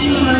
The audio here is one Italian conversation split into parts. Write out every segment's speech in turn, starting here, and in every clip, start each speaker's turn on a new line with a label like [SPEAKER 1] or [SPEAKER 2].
[SPEAKER 1] Thank you.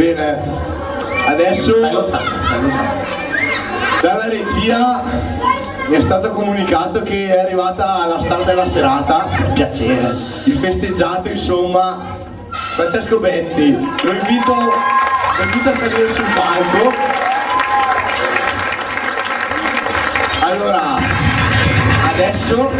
[SPEAKER 1] Bene, adesso dalla regia mi è stato comunicato che è arrivata la star della serata, piacere, il festeggiato insomma, Francesco Bezzi, lo invito, lo invito a salire sul palco. Allora, adesso